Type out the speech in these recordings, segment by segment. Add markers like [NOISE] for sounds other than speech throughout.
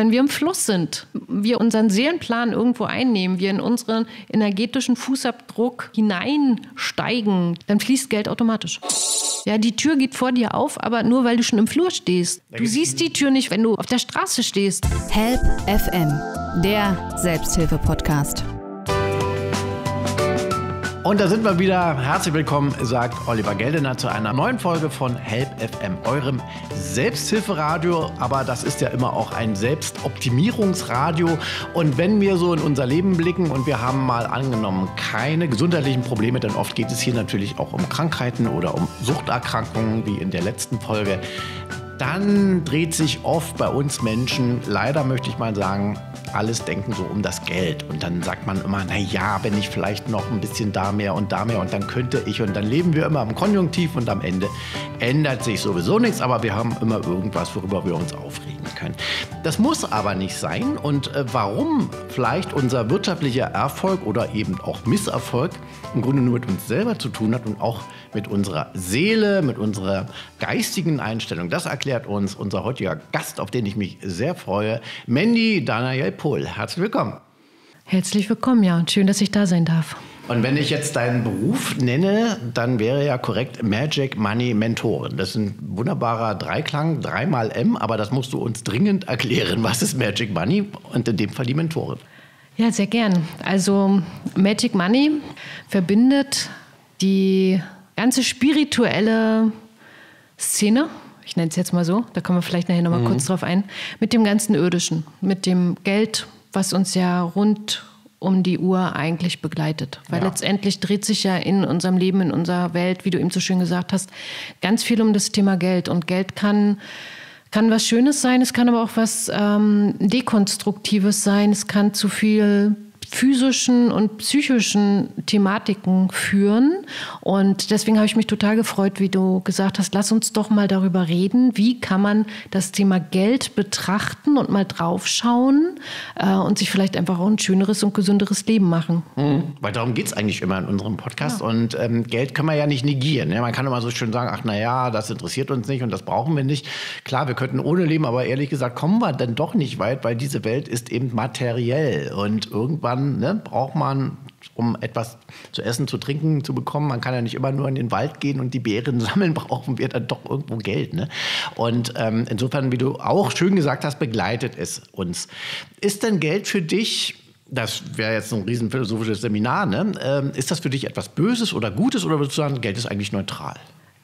Wenn wir im Fluss sind, wir unseren Seelenplan irgendwo einnehmen, wir in unseren energetischen Fußabdruck hineinsteigen, dann fließt Geld automatisch. Ja, die Tür geht vor dir auf, aber nur weil du schon im Flur stehst. Du siehst die Tür nicht, wenn du auf der Straße stehst. Help FM, der Selbsthilfe-Podcast. Und da sind wir wieder. Herzlich willkommen, sagt Oliver Geldener zu einer neuen Folge von Help FM, eurem Selbsthilferadio. Aber das ist ja immer auch ein Selbstoptimierungsradio. Und wenn wir so in unser Leben blicken und wir haben mal angenommen keine gesundheitlichen Probleme, denn oft geht es hier natürlich auch um Krankheiten oder um Suchterkrankungen, wie in der letzten Folge, dann dreht sich oft bei uns Menschen, leider möchte ich mal sagen, alles denken so um das Geld. Und dann sagt man immer, na ja, wenn ich vielleicht noch ein bisschen da mehr und da mehr und dann könnte ich. Und dann leben wir immer im Konjunktiv und am Ende ändert sich sowieso nichts, aber wir haben immer irgendwas, worüber wir uns aufregen können. Das muss aber nicht sein. Und äh, warum vielleicht unser wirtschaftlicher Erfolg oder eben auch Misserfolg im Grunde nur mit uns selber zu tun hat und auch mit unserer Seele, mit unserer geistigen Einstellung, das erklärt uns unser heutiger Gast, auf den ich mich sehr freue, Mandy Daniel Pohl. Herzlich willkommen. Herzlich willkommen, ja, und schön, dass ich da sein darf. Und wenn ich jetzt deinen Beruf nenne, dann wäre ja korrekt Magic Money Mentorin. Das ist ein wunderbarer Dreiklang, dreimal M, aber das musst du uns dringend erklären. Was ist Magic Money und in dem Fall die Mentorin? Ja, sehr gern. Also Magic Money verbindet die ganze spirituelle Szene, ich nenne es jetzt mal so, da kommen wir vielleicht nachher nochmal mhm. kurz drauf ein, mit dem ganzen Irdischen, mit dem Geld, was uns ja rund um die Uhr eigentlich begleitet. Weil ja. letztendlich dreht sich ja in unserem Leben, in unserer Welt, wie du eben so schön gesagt hast, ganz viel um das Thema Geld. Und Geld kann, kann was Schönes sein, es kann aber auch was ähm, Dekonstruktives sein, es kann zu viel physischen und psychischen Thematiken führen. Und deswegen habe ich mich total gefreut, wie du gesagt hast, lass uns doch mal darüber reden, wie kann man das Thema Geld betrachten und mal draufschauen äh, und sich vielleicht einfach auch ein schöneres und gesünderes Leben machen. Mhm. Weil darum geht es eigentlich immer in unserem Podcast. Ja. Und ähm, Geld kann man ja nicht negieren. Ne? Man kann immer so schön sagen, ach naja, das interessiert uns nicht und das brauchen wir nicht. Klar, wir könnten ohne leben, aber ehrlich gesagt kommen wir dann doch nicht weit, weil diese Welt ist eben materiell. Und irgendwann irgendwann ne, braucht man, um etwas zu essen, zu trinken zu bekommen, man kann ja nicht immer nur in den Wald gehen und die Beeren [LAUGHS] sammeln, brauchen wir dann doch irgendwo Geld. Ne? Und ähm, insofern, wie du auch schön gesagt hast, begleitet es uns. Ist denn Geld für dich das wäre jetzt ein riesen philosophisches Seminar, ne? Ähm, ist das für dich etwas Böses oder Gutes oder würdest du sagen, Geld ist eigentlich neutral?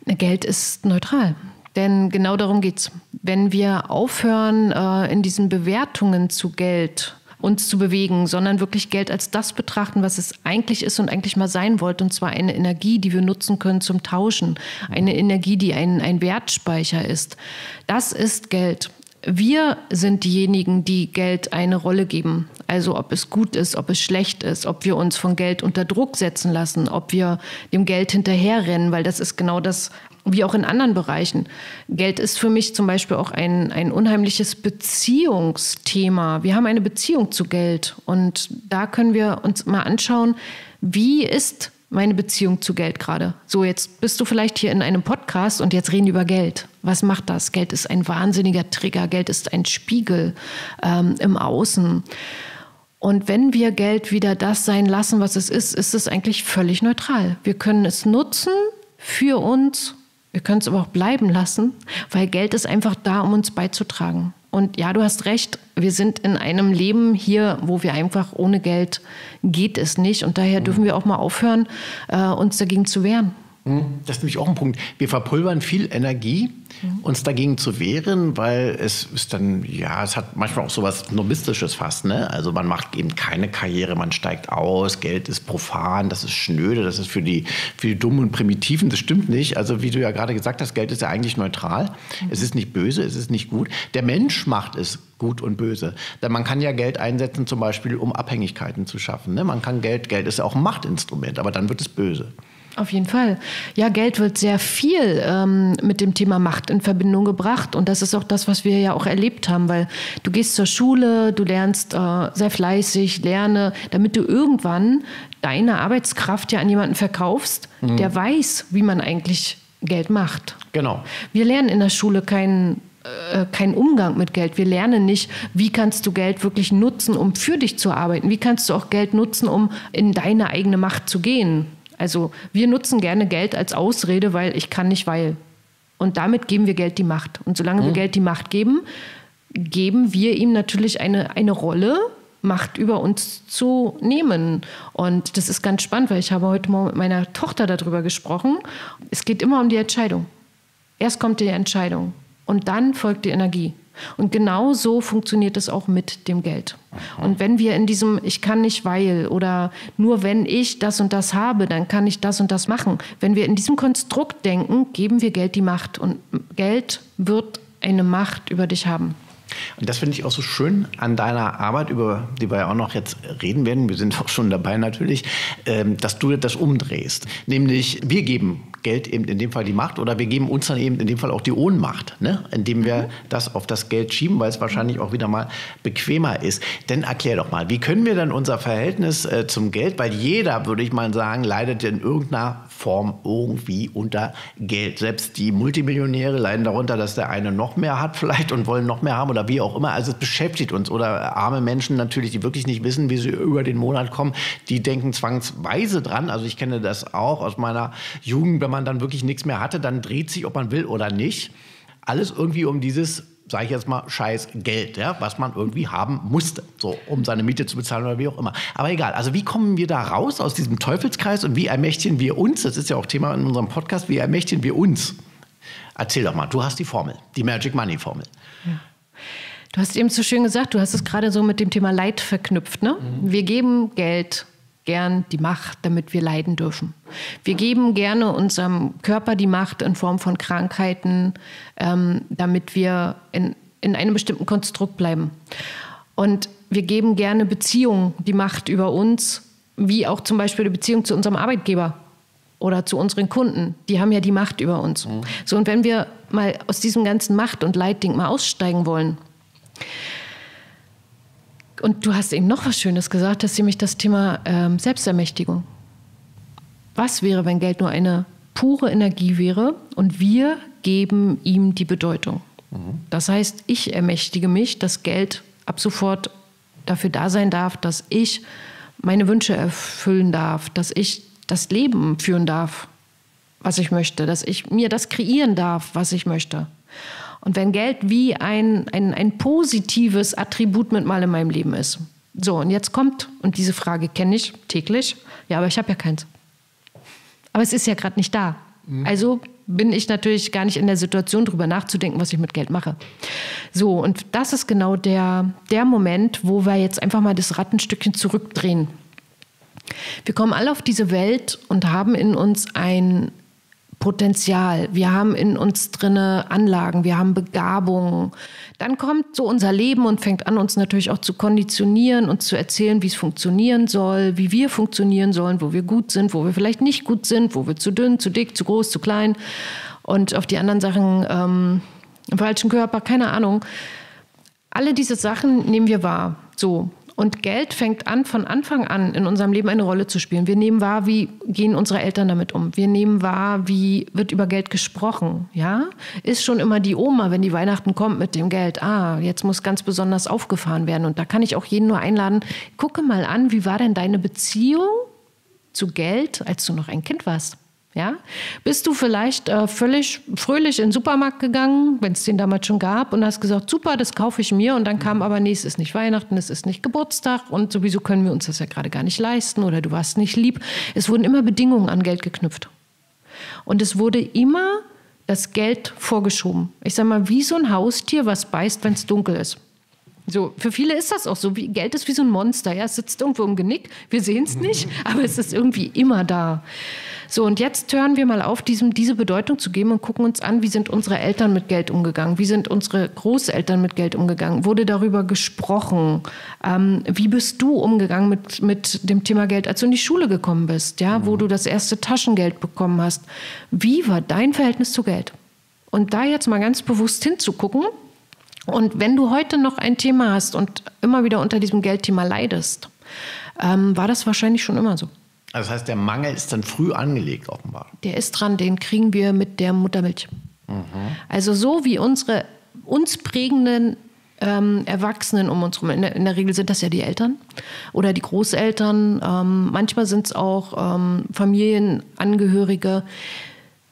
Geld ist neutral. Denn genau darum geht es. Wenn wir aufhören, äh, in diesen Bewertungen zu Geld uns zu bewegen, sondern wirklich Geld als das betrachten, was es eigentlich ist und eigentlich mal sein wollte. Und zwar eine Energie, die wir nutzen können zum Tauschen. Eine Energie, die ein, ein Wertspeicher ist. Das ist Geld. Wir sind diejenigen, die Geld eine Rolle geben. Also ob es gut ist, ob es schlecht ist, ob wir uns von Geld unter Druck setzen lassen, ob wir dem Geld hinterherrennen, weil das ist genau das, wie auch in anderen Bereichen. Geld ist für mich zum Beispiel auch ein, ein unheimliches Beziehungsthema. Wir haben eine Beziehung zu Geld und da können wir uns mal anschauen, wie ist meine Beziehung zu Geld gerade. So, jetzt bist du vielleicht hier in einem Podcast und jetzt reden über Geld. Was macht das? Geld ist ein wahnsinniger Trigger, Geld ist ein Spiegel ähm, im Außen. Und wenn wir Geld wieder das sein lassen, was es ist, ist es eigentlich völlig neutral. Wir können es nutzen für uns wir können es aber auch bleiben lassen, weil Geld ist einfach da, um uns beizutragen. Und ja, du hast recht, wir sind in einem Leben hier, wo wir einfach ohne Geld geht es nicht. Und daher dürfen wir auch mal aufhören, äh, uns dagegen zu wehren. Hm, das ist nämlich auch ein Punkt. Wir verpulvern viel Energie uns dagegen zu wehren, weil es ist dann, ja, es hat manchmal auch so was Nobistisches fast, ne? Also man macht eben keine Karriere, man steigt aus, Geld ist profan, das ist schnöde, das ist für die, für die Dummen und Primitiven, das stimmt nicht. Also wie du ja gerade gesagt hast, Geld ist ja eigentlich neutral. Mhm. Es ist nicht böse, es ist nicht gut. Der Mensch macht es gut und böse. Denn man kann ja Geld einsetzen, zum Beispiel, um Abhängigkeiten zu schaffen. Ne? Man kann Geld, Geld ist ja auch ein Machtinstrument, aber dann wird es böse. Auf jeden Fall. Ja, Geld wird sehr viel ähm, mit dem Thema Macht in Verbindung gebracht. Und das ist auch das, was wir ja auch erlebt haben, weil du gehst zur Schule, du lernst äh, sehr fleißig, lerne, damit du irgendwann deine Arbeitskraft ja an jemanden verkaufst, mhm. der weiß, wie man eigentlich Geld macht. Genau. Wir lernen in der Schule kein äh, keinen Umgang mit Geld. Wir lernen nicht, wie kannst du Geld wirklich nutzen, um für dich zu arbeiten. Wie kannst du auch Geld nutzen, um in deine eigene Macht zu gehen. Also wir nutzen gerne Geld als Ausrede, weil ich kann nicht, weil. Und damit geben wir Geld die Macht. Und solange mhm. wir Geld die Macht geben, geben wir ihm natürlich eine, eine Rolle, Macht über uns zu nehmen. Und das ist ganz spannend, weil ich habe heute Morgen mit meiner Tochter darüber gesprochen. Es geht immer um die Entscheidung. Erst kommt die Entscheidung und dann folgt die Energie. Und genau so funktioniert es auch mit dem Geld. Und wenn wir in diesem Ich kann nicht weil oder nur wenn ich das und das habe, dann kann ich das und das machen. Wenn wir in diesem Konstrukt denken, geben wir Geld die Macht und Geld wird eine Macht über dich haben. Und das finde ich auch so schön an deiner Arbeit, über die wir ja auch noch jetzt reden werden. Wir sind [LAUGHS] auch schon dabei natürlich, ähm, dass du das umdrehst. Nämlich, wir geben Geld eben in dem Fall die Macht oder wir geben uns dann eben in dem Fall auch die Ohnmacht, ne? indem wir mhm. das auf das Geld schieben, weil es wahrscheinlich auch wieder mal bequemer ist. Denn erklär doch mal, wie können wir dann unser Verhältnis äh, zum Geld, weil jeder, würde ich mal sagen, leidet in irgendeiner Form irgendwie unter Geld. Selbst die Multimillionäre leiden darunter, dass der eine noch mehr hat vielleicht und wollen noch mehr haben oder wie auch immer. Also es beschäftigt uns. Oder arme Menschen natürlich, die wirklich nicht wissen, wie sie über den Monat kommen, die denken zwangsweise dran. Also ich kenne das auch aus meiner Jugend, wenn man dann wirklich nichts mehr hatte, dann dreht sich, ob man will oder nicht. Alles irgendwie um dieses sage ich jetzt mal, scheiß Geld, ja, was man irgendwie haben musste, so, um seine Miete zu bezahlen oder wie auch immer. Aber egal, also wie kommen wir da raus aus diesem Teufelskreis und wie ermächtigen wir uns, das ist ja auch Thema in unserem Podcast, wie ermächtigen wir uns? Erzähl doch mal, du hast die Formel, die Magic Money Formel. Ja. Du hast eben so schön gesagt, du hast es gerade so mit dem Thema Leid verknüpft. Ne? Mhm. Wir geben Geld gern die Macht, damit wir leiden dürfen. Wir geben gerne unserem Körper die Macht in Form von Krankheiten, ähm, damit wir in, in einem bestimmten Konstrukt bleiben. Und wir geben gerne Beziehungen die Macht über uns, wie auch zum Beispiel die Beziehung zu unserem Arbeitgeber oder zu unseren Kunden. Die haben ja die Macht über uns. Mhm. So, und wenn wir mal aus diesem ganzen Macht- und Leidding mal aussteigen wollen, und du hast eben noch was Schönes gesagt, das ist nämlich das Thema ähm, Selbstermächtigung. Was wäre, wenn Geld nur eine pure Energie wäre und wir geben ihm die Bedeutung? Mhm. Das heißt, ich ermächtige mich, dass Geld ab sofort dafür da sein darf, dass ich meine Wünsche erfüllen darf, dass ich das Leben führen darf, was ich möchte, dass ich mir das kreieren darf, was ich möchte. Und wenn Geld wie ein, ein, ein positives Attribut mit mal in meinem Leben ist. So, und jetzt kommt, und diese Frage kenne ich täglich, ja, aber ich habe ja keins. Aber es ist ja gerade nicht da. Mhm. Also bin ich natürlich gar nicht in der Situation, darüber nachzudenken, was ich mit Geld mache. So, und das ist genau der, der Moment, wo wir jetzt einfach mal das Rattenstückchen zurückdrehen. Wir kommen alle auf diese Welt und haben in uns ein Potenzial, wir haben in uns drinne Anlagen, wir haben Begabungen. Dann kommt so unser Leben und fängt an, uns natürlich auch zu konditionieren und zu erzählen, wie es funktionieren soll, wie wir funktionieren sollen, wo wir gut sind, wo wir vielleicht nicht gut sind, wo wir zu dünn, zu dick, zu groß, zu klein und auf die anderen Sachen ähm, im falschen Körper, keine Ahnung. Alle diese Sachen nehmen wir wahr. So. Und Geld fängt an, von Anfang an in unserem Leben eine Rolle zu spielen. Wir nehmen wahr, wie gehen unsere Eltern damit um. Wir nehmen wahr, wie wird über Geld gesprochen. Ja, ist schon immer die Oma, wenn die Weihnachten kommt mit dem Geld. Ah, jetzt muss ganz besonders aufgefahren werden. Und da kann ich auch jeden nur einladen. Gucke mal an, wie war denn deine Beziehung zu Geld, als du noch ein Kind warst? Ja? Bist du vielleicht äh, völlig fröhlich in den Supermarkt gegangen, wenn es den damals schon gab, und hast gesagt, super, das kaufe ich mir. Und dann kam aber, nee, es ist nicht Weihnachten, es ist nicht Geburtstag und sowieso können wir uns das ja gerade gar nicht leisten oder du warst nicht lieb. Es wurden immer Bedingungen an Geld geknüpft. Und es wurde immer das Geld vorgeschoben. Ich sage mal, wie so ein Haustier, was beißt, wenn es dunkel ist. So, für viele ist das auch so. Wie, Geld ist wie so ein Monster. Ja? Es sitzt irgendwo im Genick. Wir sehen es nicht, [LAUGHS] aber es ist irgendwie immer da. So, und jetzt hören wir mal auf, diesem, diese Bedeutung zu geben und gucken uns an, wie sind unsere Eltern mit Geld umgegangen, wie sind unsere Großeltern mit Geld umgegangen, wurde darüber gesprochen, ähm, wie bist du umgegangen mit, mit dem Thema Geld, als du in die Schule gekommen bist, ja, wo mhm. du das erste Taschengeld bekommen hast. Wie war dein Verhältnis zu Geld? Und da jetzt mal ganz bewusst hinzugucken, und wenn du heute noch ein Thema hast und immer wieder unter diesem Geldthema leidest, ähm, war das wahrscheinlich schon immer so. Also das heißt, der Mangel ist dann früh angelegt, offenbar. Der ist dran, den kriegen wir mit der Muttermilch. Mhm. Also so wie unsere uns prägenden ähm, Erwachsenen um uns herum. In der, in der, Regel sind das ja die Eltern oder die Großeltern. Ähm, manchmal sind es auch ähm, Familienangehörige.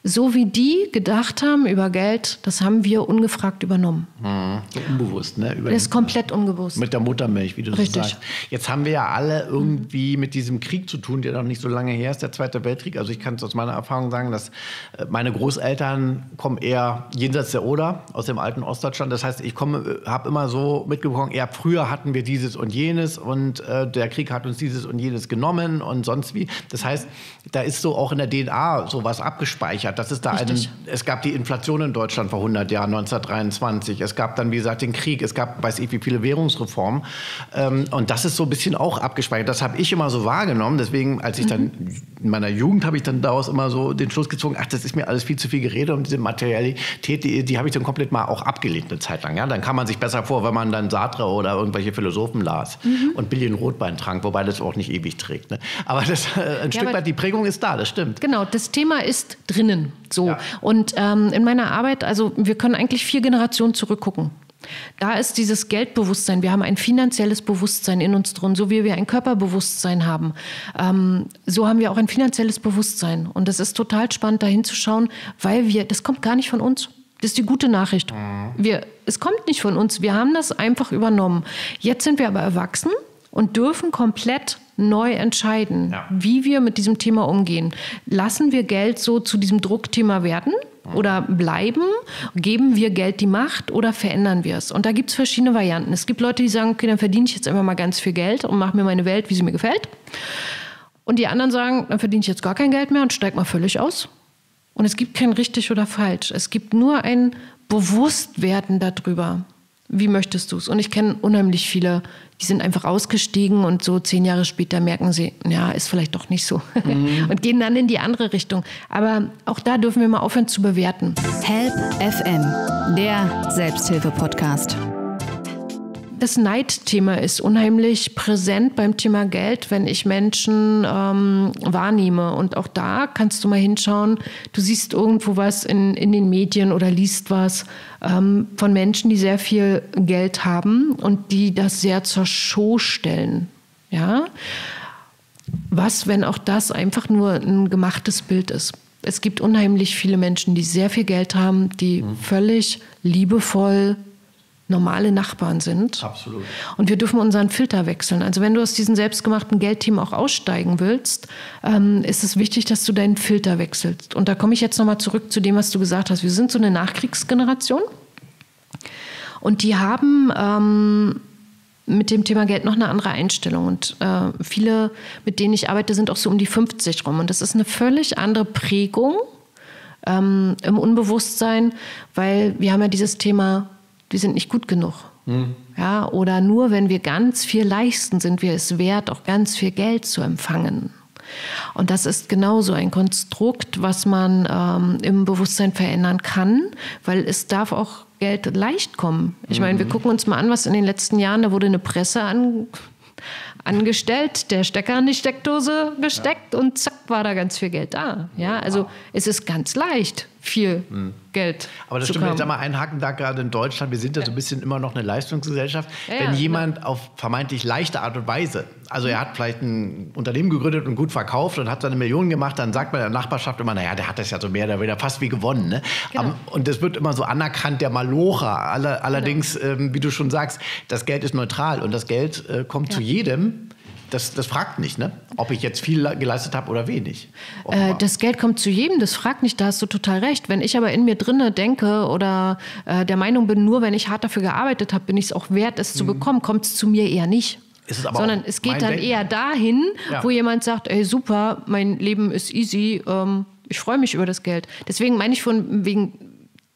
So wie die gedacht haben über Geld, das haben wir ungefragt übernommen. Mhm. Unbewusst, ne? Über das ist komplett unbewusst. Mit der Muttermilch, wie du Richtig. so sagst. Jetzt haben wir ja alle irgendwie mit diesem Krieg zu tun, der noch nicht so lange her ist, der Zweite Weltkrieg. Also ich kann es aus meiner Erfahrung sagen, dass äh, meine Großeltern kommen eher jenseits der Oder, aus dem alten Ostdeutschland. Das heißt, ich komme, äh, habe immer so mitbekommen, eher früher hatten wir dieses und jenes und äh, der Krieg hat uns dieses und jenes genommen und sonst wie. Das heißt, da ist so auch in der DNA sowas abgespeichert dass es da einen, es gab die Inflation in Deutschland vor 100 Jahren, 1923. Es gab dann, wie gesagt, den Krieg. Es gab, weiß ich, wie viele Währungsreformen. Ähm, und das ist so ein bisschen auch abgespeichert. Das habe ich immer so wahrgenommen. Deswegen, als ich dann in meiner Jugend habe ich dann daraus immer so den Schluss gezogen, ach, das ist mir alles viel zu viel Gerede und diese Materialität, die, die habe ich dann komplett mal auch abgelehnt eine Zeit lang. Ja? Dann kam man sich besser vor, wenn man dann Sartre oder irgendwelche Philosophen las mhm. und Billion Rotwein trank, wobei das auch nicht ewig trägt. Ne? Aber das, äh, ein ja, Stück weit, die Prägung ist da, das stimmt. Genau, das Thema ist drinnen. So. Ja. Und ähm, in meiner Arbeit, also wir können eigentlich vier Generationen zurückgucken. Da ist dieses Geldbewusstsein. Wir haben ein finanzielles Bewusstsein in uns drin, so wie wir ein Körperbewusstsein haben. Ähm, so haben wir auch ein finanzielles Bewusstsein. Und es ist total spannend, da hinzuschauen, weil wir, das kommt gar nicht von uns. Das ist die gute Nachricht. Mhm. Wir, es kommt nicht von uns. Wir haben das einfach übernommen. Jetzt sind wir aber erwachsen und dürfen komplett neu entscheiden, ja. wie wir mit diesem Thema umgehen. Lassen wir Geld so zu diesem Druckthema werden? oder bleiben? Geben wir Geld die Macht oder verändern wir es? Und da gibt es verschiedene Varianten. Es gibt Leute, die sagen, okay, dann verdiene ich jetzt einfach mal ganz viel Geld und mache mir meine Welt, wie sie mir gefällt. Und die anderen sagen, dann verdiene ich jetzt gar kein Geld mehr und steige mal völlig aus. Und es gibt kein richtig oder falsch. Es gibt nur ein Bewusstwerden darüber. Wie möchtest du es? Und ich kenne unheimlich viele die sind einfach ausgestiegen und so zehn Jahre später merken sie, ja, ist vielleicht doch nicht so. Mhm. [LAUGHS] und gehen dann in die andere Richtung. Aber auch da dürfen wir mal aufhören zu bewerten. Help FM, der Selbsthilfe-Podcast das Neidthema ist unheimlich präsent beim Thema Geld, wenn ich Menschen ähm, wahrnehme. Und auch da kannst du mal hinschauen. Du siehst irgendwo was in, in den Medien oder liest was ähm, von Menschen, die sehr viel Geld haben und die das sehr zur Show stellen. Ja? Was, wenn auch das einfach nur ein gemachtes Bild ist? Es gibt unheimlich viele Menschen, die sehr viel Geld haben, die mhm. völlig liebevoll normale Nachbarn sind. Absolut. Und wir dürfen unseren Filter wechseln. Also wenn du aus diesem selbstgemachten Geldteam auch aussteigen willst, ähm, ist es wichtig, dass du deinen Filter wechselst. Und da komme ich jetzt nochmal zurück zu dem, was du gesagt hast. Wir sind so eine Nachkriegsgeneration. Und die haben ähm, mit dem Thema Geld noch eine andere Einstellung. Und äh, viele, mit denen ich arbeite, sind auch so um die 50 rum. Und das ist eine völlig andere Prägung ähm, im Unbewusstsein, weil wir haben ja dieses Thema wir sind nicht gut genug. Mhm. Ja, oder nur wenn wir ganz viel leisten, sind wir es wert, auch ganz viel Geld zu empfangen. Und das ist genauso ein Konstrukt, was man ähm, im Bewusstsein verändern kann, weil es darf auch Geld leicht kommen. Ich meine, wir mhm. gucken uns mal an, was in den letzten Jahren, da wurde eine Presse an, angestellt, der Stecker in die Steckdose gesteckt ja. und zack war da ganz viel Geld da. Ja, also wow. es ist ganz leicht, viel hm. Geld. Aber das stimmt, ich sag mal, einhaken da gerade in Deutschland, wir sind ja, ja. so ein bisschen immer noch eine Leistungsgesellschaft. Ja, Wenn jemand auf vermeintlich leichte Art und Weise, also er hat vielleicht ein Unternehmen gegründet und gut verkauft und hat seine Millionen gemacht, dann sagt man der Nachbarschaft immer, naja, der hat das ja so mehr oder weniger fast wie gewonnen. Ne? Genau. Und das wird immer so anerkannt, der Malocher. Allerdings, genau. ähm, wie du schon sagst, das Geld ist neutral und das Geld äh, kommt zu jedem das, das fragt nicht, ne? ob ich jetzt viel geleistet habe oder wenig. Äh, das Geld kommt zu jedem, das fragt nicht, da hast du total recht. Wenn ich aber in mir drinne denke oder äh, der Meinung bin, nur wenn ich hart dafür gearbeitet habe, bin ich es auch wert, es mhm. zu bekommen, kommt es zu mir eher nicht. Es Sondern es geht dann Denken. eher dahin, ja. wo jemand sagt, ey super, mein Leben ist easy, ähm, ich freue mich über das Geld. Deswegen meine ich von wegen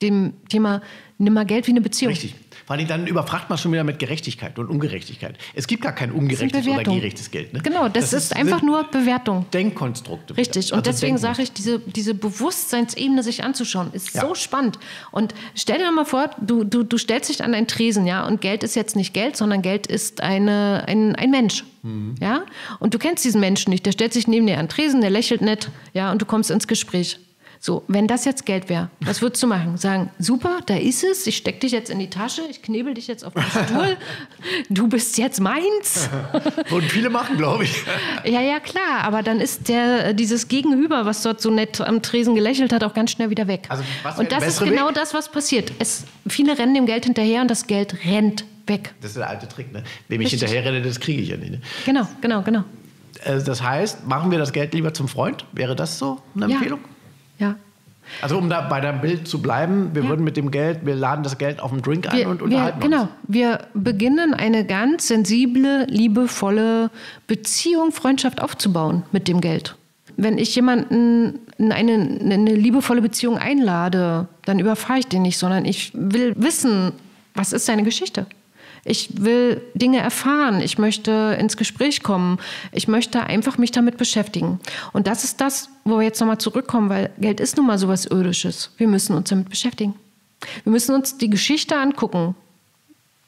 dem Thema, nimm mal Geld wie eine Beziehung. Richtig. Vor allem dann überfragt man schon wieder mit Gerechtigkeit und Ungerechtigkeit. Es gibt gar kein ungerechtes oder gerechtes Geld. Ne? Genau, das, das ist, ist einfach nur Bewertung. Denkkonstrukte. Richtig, und also deswegen sage ich, diese, diese Bewusstseinsebene sich anzuschauen, ist ja. so spannend. Und stell dir mal vor, du, du, du stellst dich an einen Tresen, ja, und Geld ist jetzt nicht Geld, sondern Geld ist eine, ein, ein Mensch. Mhm. Ja? Und du kennst diesen Menschen nicht, der stellt sich neben dir an Tresen, der lächelt nett, ja, und du kommst ins Gespräch. So, wenn das jetzt Geld wäre, was würdest du machen? Sagen, super, da ist es, ich steck dich jetzt in die Tasche, ich knebel dich jetzt auf den Stuhl, [LAUGHS] du bist jetzt meins. [LAUGHS] Und viele machen, glaube ich. [LAUGHS] Ja, ja, klar, aber dann ist der, dieses Gegenüber, was dort so nett am Tresen gelächelt hat, auch ganz schnell wieder weg. Also, und das ist genau Weg? das, was passiert. Es, viele rennen dem Geld hinterher und das Geld rennt weg. Das ist der alte Trick, ne? Wem ich hinterher renne, das kriege ich ja nicht. Ne? Genau, genau, genau. Äh, Das heißt, machen wir das Geld lieber zum Freund? Wäre das so eine. Empfehlung? Ja. Also um da bei deinem Bild zu bleiben, wir Ja. würden mit dem Geld, wir laden das Geld auf einen Drink ein Wir, und wir, unterhalten genau, uns. wir beginnen eine ganz sensible, liebevolle Beziehung, Freundschaft aufzubauen mit dem Geld. Wenn ich jemanden in eine, in eine liebevolle Beziehung einlade, dann überfahre ich den nicht, sondern ich will wissen, was ist seine Geschichte. Ich will Dinge erfahren, ich möchte ins Gespräch kommen, ich möchte einfach mich damit beschäftigen. Und das ist das, wo wir jetzt nochmal zurückkommen, weil Geld ist nun mal sowas Irdisches. Wir müssen uns damit beschäftigen. Wir müssen uns die Geschichte angucken,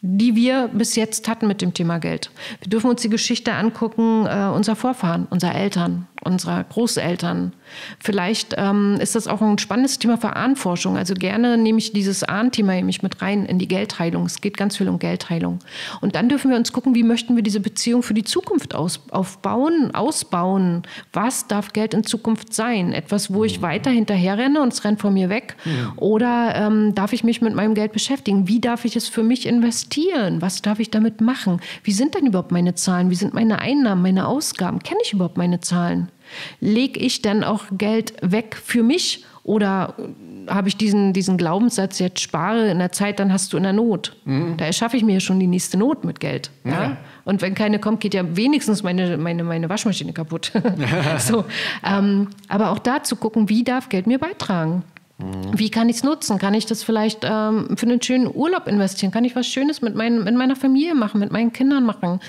die wir bis jetzt hatten mit dem Thema Geld. Wir dürfen uns die Geschichte angucken äh, unserer Vorfahren, unserer Eltern, unserer Großeltern. Vielleicht ähm, ist das auch ein spannendes Thema für Ahnenforschung. Also gerne nehme ich dieses Ahnenthema nämlich mit rein in die Geldheilung. Es geht ganz viel um Geldheilung. Und dann dürfen wir uns gucken, wie möchten wir diese Beziehung für die Zukunft aus, aufbauen, ausbauen. Was darf Geld in Zukunft sein? Etwas, wo ich weiter hinterherrenne und es rennt von mir weg? Oder ähm, darf ich mich mit meinem Geld beschäftigen? Wie darf ich es für mich investieren? Was darf ich damit machen? Wie sind denn überhaupt meine Zahlen? Wie sind meine Einnahmen, meine Ausgaben? Kenne ich überhaupt meine Zahlen? Lege ich dann auch Geld weg für mich? Oder habe ich diesen, diesen Glaubenssatz, jetzt spare in der Zeit, dann hast du in der Not. Da erschaffe ich mir schon die nächste Not mit Geld. Ja? Ja. Und wenn keine kommt, geht ja wenigstens meine, meine, meine Waschmaschine kaputt. [LAUGHS] [LAUGHS] so, ähm, aber auch da zu gucken, wie darf Geld mir beitragen? Wie kann ich es nutzen? Kann ich das vielleicht ähm, für einen schönen Urlaub investieren? Kann ich was Schönes mit, meinen, mit meiner Familie machen, mit meinen Kindern machen?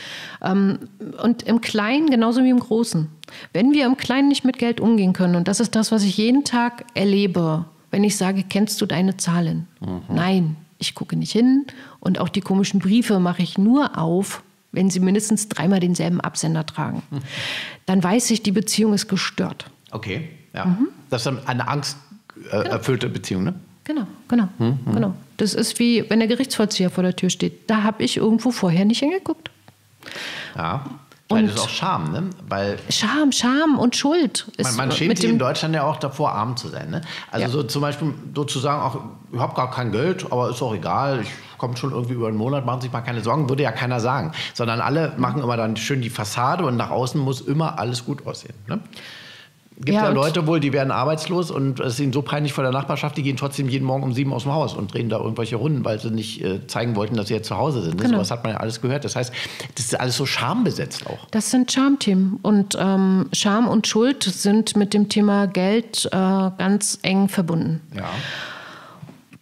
Ähm, und im Kleinen genauso wie im Großen. Wenn wir im Kleinen nicht mit Geld umgehen können, und das ist das, was ich jeden Tag erlebe, wenn ich sage, kennst du deine Zahlen? Nein, ich gucke nicht hin. Und auch die komischen Briefe mache ich nur auf, wenn sie mindestens dreimal denselben Absender tragen. Dann weiß ich, die Beziehung ist gestört. Okay, ja. Mhm. Das ist dann eine angsterfüllte Beziehung, ne? Genau, genau, genau. Das ist wie, wenn der Gerichtsvollzieher vor der Tür steht. Da habe ich irgendwo vorher nicht hingeguckt. Ja. Weil Und- das ist auch Scham, ne? Weil Scham, Scham und Schuld. Ist man, man schämt sich in Deutschland ja auch davor, arm zu sein. Ne? Also Ja. so zum Beispiel sozusagen auch, ich habe gar kein Geld, aber ist auch egal, ich komme schon irgendwie über einen Monat, machen sich mal keine Sorgen, würde ja keiner sagen. Sondern alle machen immer dann schön die Fassade und nach außen muss immer alles gut aussehen. Ne? Gibt ja, Ja, Leute wohl, die werden arbeitslos und es ist ihnen so peinlich vor der Nachbarschaft, die gehen trotzdem jeden Morgen um sieben aus dem Haus und drehen da irgendwelche Runden, weil sie nicht äh, zeigen wollten, dass sie jetzt zu Hause sind. Ne? Genau. Sowas hat man ja alles gehört. Das heißt, das ist alles so schambesetzt auch. Das sind Schamthemen. Und ähm, Scham und Schuld sind mit dem Thema Geld äh, ganz eng verbunden. Ja.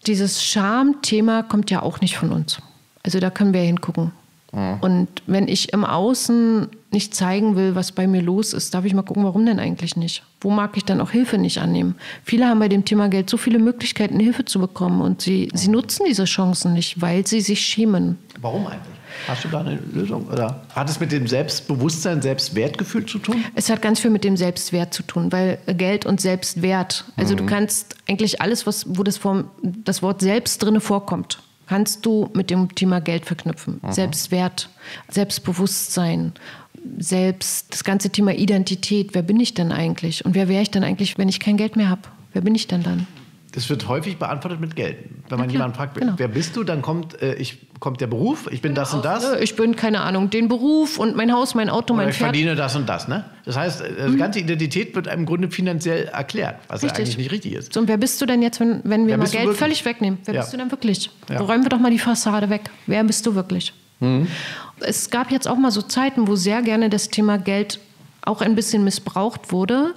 Dieses Schamthema kommt ja auch nicht von uns. Also da können wir hingucken. Und wenn ich im Außen nicht zeigen will, was bei mir los ist, darf ich mal gucken, warum denn eigentlich nicht? Wo mag ich dann auch Hilfe nicht annehmen? Viele haben bei dem Thema Geld so viele Möglichkeiten, Hilfe zu bekommen und sie, sie nutzen diese Chancen nicht, weil sie sich schämen. Warum eigentlich? Hast du da eine Lösung? Oder hat es mit dem Selbstbewusstsein, Selbstwertgefühl zu tun? Es hat ganz viel mit dem Selbstwert zu tun, weil Geld und Selbstwert, also Mhm. du kannst eigentlich alles, was, wo das, Form, das Wort selbst drinne vorkommt, kannst du mit dem Thema Geld verknüpfen. Mhm. Selbstwert, Selbstbewusstsein, selbst das ganze Thema Identität. Wer bin ich denn eigentlich? Und wer wäre ich denn eigentlich, wenn ich kein Geld mehr habe? Wer bin ich denn dann? Das wird häufig beantwortet mit Geld. Wenn man klar, jemanden fragt, genau. wer bist du, dann kommt, äh, ich, kommt der Beruf, ich bin das und das. Ich bin, keine Ahnung, den Beruf und mein Haus, mein Auto, Oder mein ich Pferd. verdiene das und das. Ne? Das heißt, äh, die ganze Identität wird einem im Grunde finanziell erklärt, was ja Richtig. eigentlich nicht richtig ist. So, und wer bist du denn jetzt, wenn, wenn wir Wer mal Geld völlig wegnehmen? Wer Ja. bist du denn wirklich? Ja. Räumen wir doch mal die Fassade weg. Wer bist du wirklich? Mhm. Es gab jetzt auch mal so Zeiten, wo sehr gerne das Thema Geld auch ein bisschen missbraucht wurde,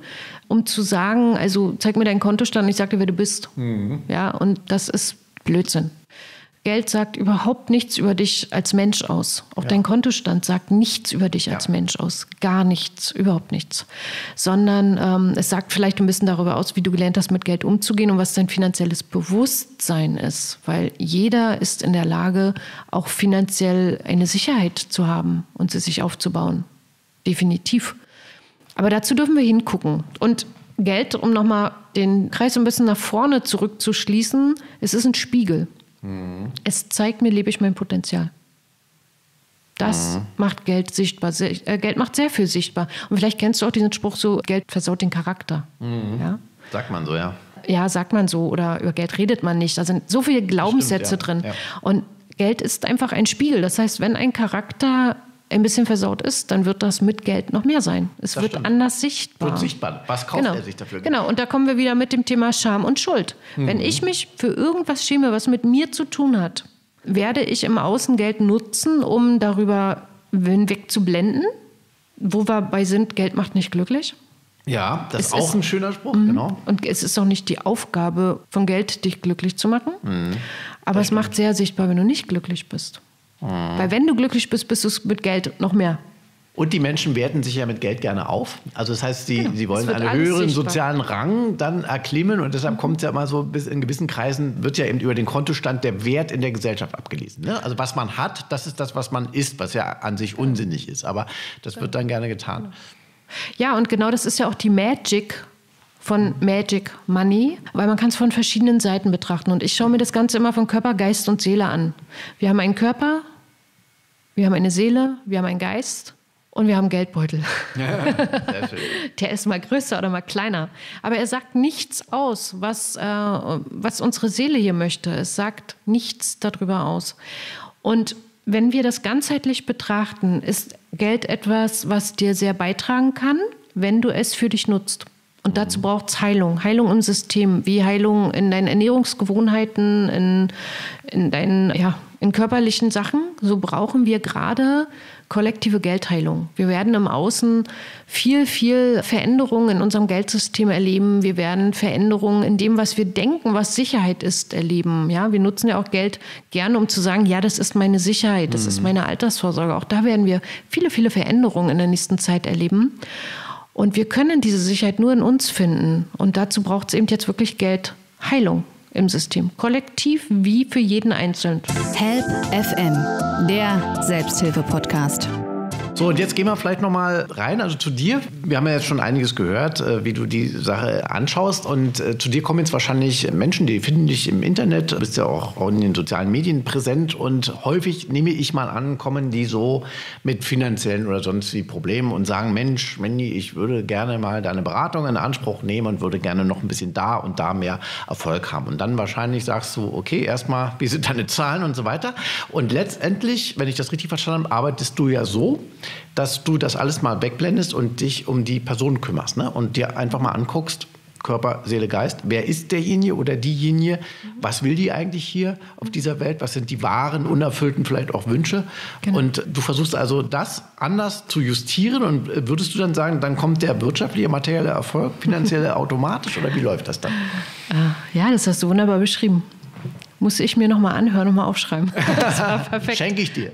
um zu sagen, also zeig mir deinen Kontostand, ich sag dir, wer du bist. Mhm. Ja, und das ist Blödsinn. Geld sagt überhaupt nichts über dich als Mensch aus. Auch dein Kontostand sagt nichts über dich als Ja. Mensch aus. Gar nichts, überhaupt nichts. Sondern ähm, es sagt vielleicht ein bisschen darüber aus, wie du gelernt hast, mit Geld umzugehen und was dein finanzielles Bewusstsein ist. Weil jeder ist in der Lage, auch finanziell eine Sicherheit zu haben und sie sich aufzubauen. Definitiv. Aber dazu dürfen wir hingucken. Und Geld, um nochmal den Kreis ein bisschen nach vorne zurückzuschließen, es ist ein Spiegel. Mhm. Es zeigt mir, lebe ich mein Potenzial. Das mhm. macht Geld sichtbar. Äh, Geld macht sehr viel sichtbar. Und vielleicht kennst du auch diesen Spruch so, Geld versaut den Charakter. Mhm. Ja? Sagt man so, ja. Ja, sagt man so. Oder über Geld redet man nicht. Da sind so viele Glaubenssätze Stimmt, ja. drin. Ja. Und Geld ist einfach ein Spiegel. Das heißt, wenn ein Charakter ein bisschen versaut ist, dann wird das mit Geld noch mehr sein. Es das wird stimmt. anders sichtbar. Wird sichtbar. Was kauft genau. er sich dafür? Genau, und da kommen wir wieder mit dem Thema Scham und Schuld. Mhm. Wenn ich mich für irgendwas schäme, was mit mir zu tun hat, werde ich im Außen Geld nutzen, um darüber hinweg zu blenden? Wo wir bei sind, Geld macht nicht glücklich. Ja, das es ist auch ist, ein schöner Spruch, mhm. genau. Und es ist auch nicht die Aufgabe von Geld, dich glücklich zu machen. Mhm. Aber es macht sehr sichtbar, wenn du nicht glücklich bist. Mhm. Weil wenn du glücklich bist, bist du es mit Geld noch mehr. Und die Menschen werten sich ja mit Geld gerne auf. Also das heißt, sie, genau. sie wollen einen höheren sichtbar. sozialen Rang dann erklimmen und deshalb kommt es ja immer so, bis in gewissen Kreisen wird ja eben über den Kontostand der Wert in der Gesellschaft abgelesen. Ne? Also was man hat, das ist das, was man ist, was ja an sich unsinnig ist. Aber das wird dann gerne getan. Ja, und genau das ist ja auch die Magic von Magic Money, weil man kann es von verschiedenen Seiten betrachten. Und ich schaue mir das Ganze immer von Körper, Geist und Seele an. Wir haben einen Körper, wir haben eine Seele, wir haben einen Geist und wir haben Geldbeutel. [LAUGHS] Ja, Der ist mal größer oder mal kleiner. Aber er sagt nichts aus, was, äh, was unsere Seele hier möchte. Es sagt nichts darüber aus. Und wenn wir das ganzheitlich betrachten, ist Geld etwas, was dir sehr beitragen kann, wenn du es für dich nutzt. Und dazu mhm. braucht es Heilung. Heilung im System, wie Heilung in deinen Ernährungsgewohnheiten, in, in deinen ja, in körperlichen Sachen. So brauchen wir gerade kollektive Geldheilung. Wir werden im Außen viel, viel Veränderungen in unserem Geldsystem erleben. Wir werden Veränderungen in dem, was wir denken, was Sicherheit ist, erleben. Ja, wir nutzen ja auch Geld gerne, um zu sagen, ja, das ist meine Sicherheit, das mhm. ist meine Altersvorsorge. Auch da werden wir viele, viele Veränderungen in der nächsten Zeit erleben. Und wir können diese Sicherheit nur in uns finden. Und dazu braucht es eben jetzt wirklich Geldheilung im System. Kollektiv wie für jeden Einzelnen. Help FM, der Selbsthilfe-Podcast. So, und jetzt gehen wir vielleicht nochmal rein, also zu dir. Wir haben ja jetzt schon einiges gehört, äh, wie du die Sache anschaust. Und äh, zu dir kommen jetzt wahrscheinlich Menschen, die finden dich im Internet, du bist ja auch in den sozialen Medien präsent. Und häufig, nehme ich mal an, kommen die so mit finanziellen oder sonst wie Problemen und sagen, Mensch, Mandy, ich würde gerne mal deine Beratung in Anspruch nehmen und würde gerne noch ein bisschen da und da mehr Erfolg haben. Und dann wahrscheinlich sagst du, okay, erstmal, wie sind deine Zahlen und so weiter. Und letztendlich, wenn ich das richtig verstanden habe, arbeitest du ja so, dass du das alles mal wegblendest und dich um die Person kümmerst ne? und dir einfach mal anguckst, Körper, Seele, Geist. Wer ist derjenige oder diejenige? Was will die eigentlich hier auf dieser Welt? Was sind die wahren, unerfüllten vielleicht auch Wünsche? Genau. Und du versuchst also das anders zu justieren und würdest du dann sagen, dann kommt der wirtschaftliche, materielle Erfolg, finanzielle [LAUGHS] automatisch oder wie läuft das dann? Äh, ja, das hast du wunderbar beschrieben. Muss ich mir nochmal anhören und mal aufschreiben. [LAUGHS] Das war perfekt. Schenke ich dir.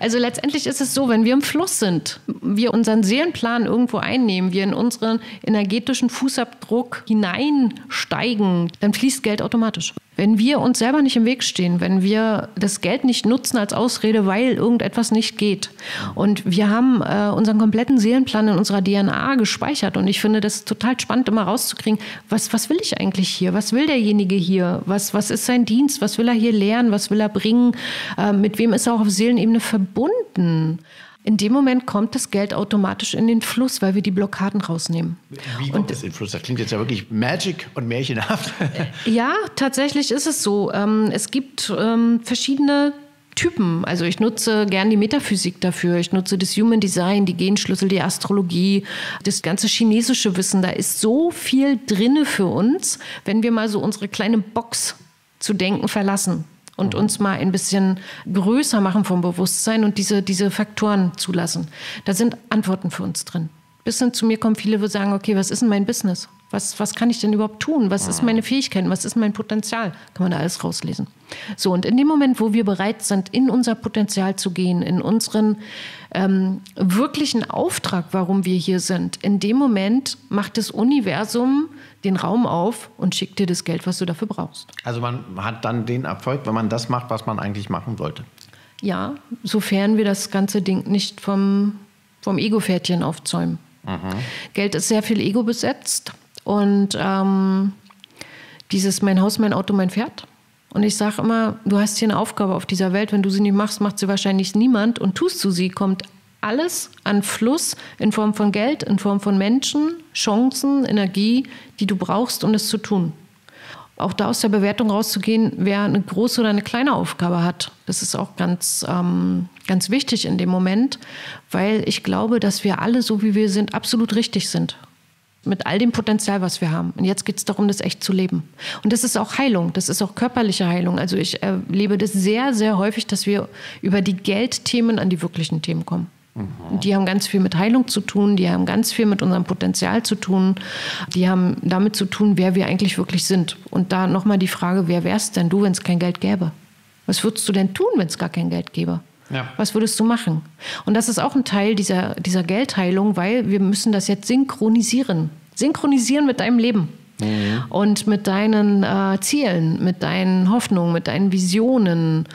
Also letztendlich ist es so, wenn wir im Fluss sind, wir unseren Seelenplan irgendwo einnehmen, wir in unseren energetischen Fußabdruck hineinsteigen, dann fließt Geld automatisch. Wenn wir uns selber nicht im Weg stehen, wenn wir das Geld nicht nutzen als Ausrede, weil irgendetwas nicht geht. Und wir haben äh, unseren kompletten Seelenplan in unserer DNA gespeichert. Und ich finde das total spannend, immer rauszukriegen, was, was will ich eigentlich hier? Was will derjenige hier? Was, was ist sein Dienst? Was will er hier lernen? Was will er bringen? Äh, mit wem ist er auch auf Seelenebene verbunden? In dem Moment kommt das Geld automatisch in den Fluss, weil wir die Blockaden rausnehmen. Wie kommt und, das in den Fluss? Das klingt jetzt ja wirklich magic und märchenhaft. ja, tatsächlich ist es so. Ähm, es gibt ähm, verschiedene Typen. Also ich nutze gern die Metaphysik dafür. Ich nutze das Human Design, die Genschlüssel, die Astrologie, das ganze chinesische Wissen. Da ist so viel drinne für uns, wenn wir mal so unsere kleine Box zu denken verlassen und uns mal ein bisschen größer machen vom Bewusstsein und diese, diese Faktoren zulassen. Da sind Antworten für uns drin. Bis hin zu mir kommen viele, die sagen, okay, was ist denn mein Business? Was, was kann ich denn überhaupt tun? Was ist meine Fähigkeit? Was ist mein Potenzial? Kann man da alles rauslesen. So, und in dem Moment, wo wir bereit sind, in unser Potenzial zu gehen, in unseren ähm, wirklichen Auftrag, warum wir hier sind, in dem Moment macht das Universum den Raum auf und schickt dir das Geld, was du dafür brauchst. Also man hat dann den Erfolg, wenn man das macht, was man eigentlich machen wollte. Ja, sofern wir das ganze Ding nicht vom, vom Ego-Pferdchen aufzäumen. Mhm. Geld ist sehr viel Ego besetzt. Und ähm, dieses mein Haus, mein Auto, mein Pferd. Und ich sage immer, du hast hier eine Aufgabe auf dieser Welt. Wenn du sie nicht machst, macht sie wahrscheinlich niemand. Und tust du sie, kommt alles an Fluss in Form von Geld, in Form von Menschen, Chancen, Energie, die du brauchst, um es zu tun. Auch da aus der Bewertung rauszugehen, wer eine große oder eine kleine Aufgabe hat, das ist auch ganz, ähm, ganz wichtig in dem Moment, weil ich glaube, dass wir alle, so wie wir sind, absolut richtig sind mit all dem Potenzial, was wir haben. Und jetzt geht es darum, das echt zu leben. Und das ist auch Heilung, das ist auch körperliche Heilung. Also ich erlebe das sehr, sehr häufig, dass wir über die Geldthemen an die wirklichen Themen kommen. Mhm. Die haben ganz viel mit Heilung zu tun, die haben ganz viel mit unserem Potenzial zu tun, die haben damit zu tun, wer wir eigentlich wirklich sind. Und da nochmal die Frage, wer wärst denn du, wenn es kein Geld gäbe? Was würdest du denn tun, wenn es gar kein Geld gäbe? Ja. Was würdest du machen? Und das ist auch ein Teil dieser, dieser Geldheilung, weil wir müssen das jetzt synchronisieren. Synchronisieren mit deinem Leben. Mhm. Und mit deinen äh, Zielen, mit deinen Hoffnungen, mit deinen Visionen.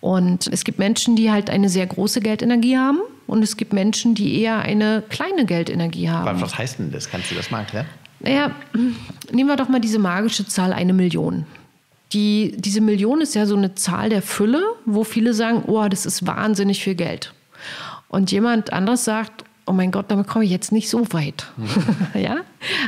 Und es gibt Menschen, die halt eine sehr große Geldenergie haben und es gibt Menschen, die eher eine kleine Geldenergie haben. Was heißt denn das? Kannst du das mal erklären? Naja, nehmen wir doch mal diese magische Zahl eine Million. Die, diese Million ist ja so eine Zahl der Fülle, wo viele sagen, oh, das ist wahnsinnig viel Geld. Und jemand anderes sagt, oh mein Gott, damit komme ich jetzt nicht so weit. Mhm. [LAUGHS] ja?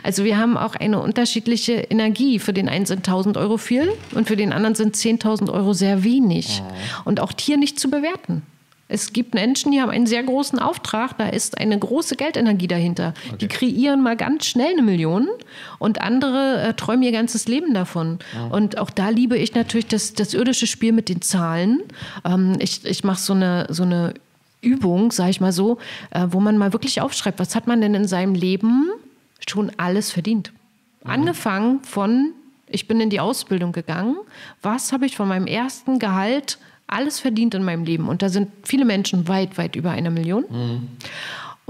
Also wir haben auch eine unterschiedliche Energie. Für den einen sind 1000 Euro viel und für den anderen sind 10.000 Euro sehr wenig. Mhm. Und auch hier nicht zu bewerten. Es gibt Menschen, die haben einen sehr großen Auftrag, da ist eine große Geldenergie dahinter. Okay. Die kreieren mal ganz schnell eine Million und andere äh, träumen ihr ganzes Leben davon. Ja. Und auch da liebe ich natürlich das, das irdische Spiel mit den Zahlen. Ähm, ich ich mache so eine, so eine Übung, sage ich mal so, äh, wo man mal wirklich aufschreibt, was hat man denn in seinem Leben schon alles verdient. Mhm. Angefangen von, ich bin in die Ausbildung gegangen, was habe ich von meinem ersten Gehalt alles verdient in meinem Leben. Und da sind viele Menschen weit, weit über einer Million. Mhm.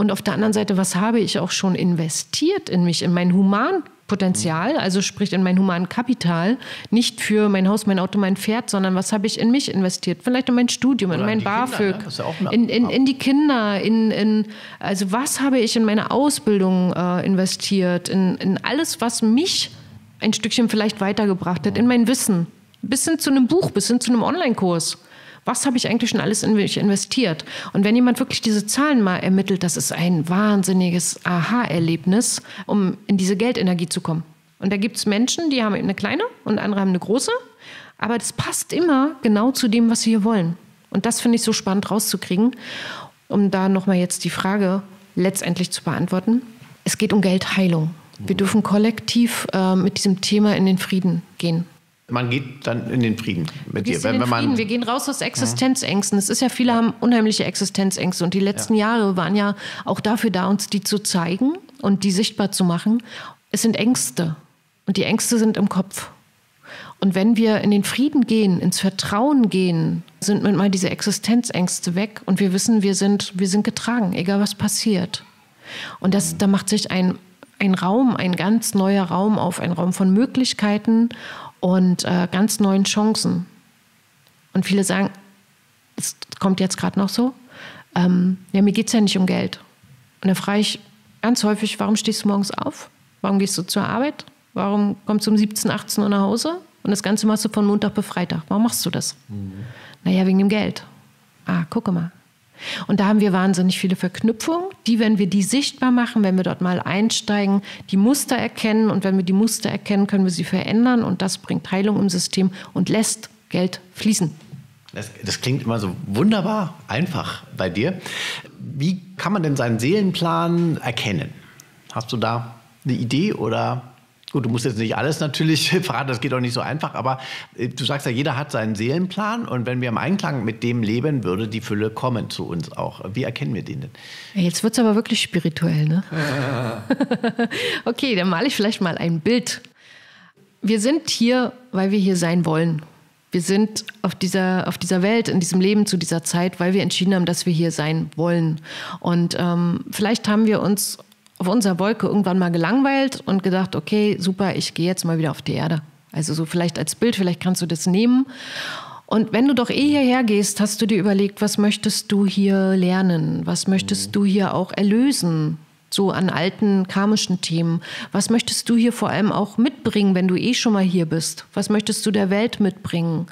Und auf der anderen Seite, was habe ich auch schon investiert in mich, in mein Humanpotenzial, also sprich in mein Humankapital, nicht für mein Haus, mein Auto, mein Pferd, sondern was habe ich in mich investiert? Vielleicht in mein Studium, Oder in mein BAföG, Kinder, ne? ja in, in, in, die Kinder, in, in, also was habe ich in meine Ausbildung äh, investiert, in, in alles, was mich ein Stückchen vielleicht weitergebracht hat, in mein Wissen, bis hin zu einem Buch, bis hin zu einem Online-Kurs was habe ich eigentlich schon alles in mich investiert? Und wenn jemand wirklich diese Zahlen mal ermittelt, das ist ein wahnsinniges Aha-Erlebnis, um in diese Geldenergie zu kommen. Und da gibt es Menschen, die haben eine kleine und andere haben eine große. Aber das passt immer genau zu dem, was sie hier wollen. Und das finde ich so spannend rauszukriegen, um da nochmal jetzt die Frage letztendlich zu beantworten. Es geht um Geldheilung. Wir dürfen kollektiv äh, mit diesem Thema in den Frieden gehen man geht dann in den Frieden mit dir. Wenn, wenn man wir gehen raus aus Existenzängsten. Es ist ja, viele haben unheimliche Existenzängste und die letzten ja. Jahre waren ja auch dafür da, uns die zu zeigen und die sichtbar zu machen. Es sind Ängste und die Ängste sind im Kopf. Und wenn wir in den Frieden gehen, ins Vertrauen gehen, sind manchmal diese Existenzängste weg und wir wissen, wir sind, wir sind getragen, egal was passiert. Und das, da macht sich ein, ein Raum, ein ganz neuer Raum auf, ein Raum von Möglichkeiten und äh, ganz neuen Chancen. Und viele sagen, es kommt jetzt gerade noch so, ähm, ja, mir geht es ja nicht um Geld. Und dann frage ich ganz häufig, warum stehst du morgens auf? Warum gehst du zur Arbeit? Warum kommst du um 17, 18 Uhr nach Hause? Und das Ganze machst du von Montag bis Freitag. Warum machst du das? Mhm. Naja, wegen dem Geld. Ah, gucke mal. Und da haben wir wahnsinnig viele Verknüpfungen, die, wenn wir die sichtbar machen, wenn wir dort mal einsteigen, die Muster erkennen und wenn wir die Muster erkennen, können wir sie verändern und das bringt Heilung im System und lässt Geld fließen. Das, das, klingt immer so wunderbar einfach bei dir. Wie kann man denn seinen Seelenplan erkennen? Hast du da eine Idee oder Gut, du musst jetzt nicht alles natürlich [LAUGHS] verraten, das geht auch nicht so einfach, aber äh, du sagst ja, jeder hat seinen Seelenplan und wenn wir im Einklang mit dem leben, würde die Fülle kommen zu uns auch. Wie erkennen wir den denn? Jetzt wird es aber wirklich spirituell, ne? [LAUGHS] okay, dann male ich vielleicht mal ein Bild. Wir sind hier, weil wir hier sein wollen. Wir sind auf dieser, auf dieser Welt, in diesem Leben zu dieser Zeit, weil wir entschieden haben, dass wir hier sein wollen. Und ähm, vielleicht haben wir uns auf unserer Wolke irgendwann mal gelangweilt und gedacht, okay, super, ich gehe jetzt mal wieder auf die Erde. Also so vielleicht als Bild, vielleicht kannst du das nehmen. Und wenn du doch eh hierher gehst, hast du dir überlegt, was möchtest du hier lernen? Was möchtest mhm. du hier auch erlösen? so an alten karmischen Themen. Was möchtest du hier vor allem auch mitbringen, wenn du eh schon mal hier bist? Was möchtest du der Welt mitbringen?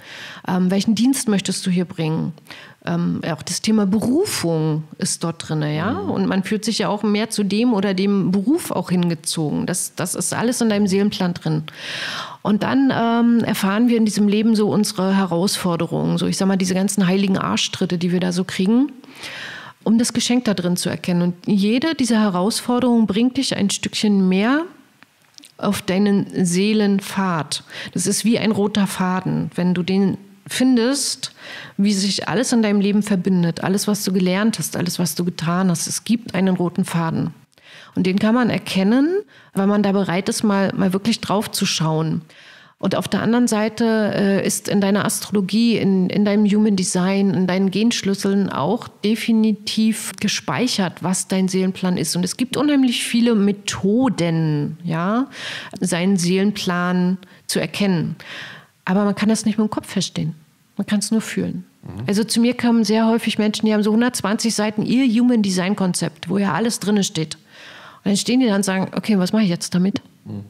Ähm, welchen Dienst möchtest du hier bringen? Ähm, auch das Thema Berufung ist dort drin, ja. Mhm. Und man fühlt sich ja auch mehr zu dem oder dem Beruf auch hingezogen. Das, das ist alles in deinem Seelenplan drin. Und dann ähm, erfahren wir in diesem Leben so unsere Herausforderungen, so ich sag mal, diese ganzen heiligen Arschtritte, die wir da so kriegen um das Geschenk da drin zu erkennen. Und jede dieser Herausforderungen bringt dich ein Stückchen mehr auf deinen Seelenpfad. Das ist wie ein roter Faden. Wenn du den findest, wie sich alles in deinem Leben verbindet, alles, was du gelernt hast, alles, was du getan hast, es gibt einen roten Faden. Und den kann man erkennen, weil man da bereit ist, mal, mal wirklich drauf zu schauen. Und auf der anderen Seite äh, ist in deiner Astrologie, in, in deinem Human Design, in deinen Genschlüsseln auch definitiv gespeichert, was dein Seelenplan ist. Und es gibt unheimlich viele Methoden, ja, seinen Seelenplan zu erkennen. Aber man kann das nicht mit dem Kopf verstehen. Man kann es nur fühlen. Mhm. Also zu mir kommen sehr häufig Menschen, die haben so 120 Seiten ihr Human Design Konzept, wo ja alles drin steht. Und dann stehen die da und sagen, okay, was mache ich jetzt damit? Mhm.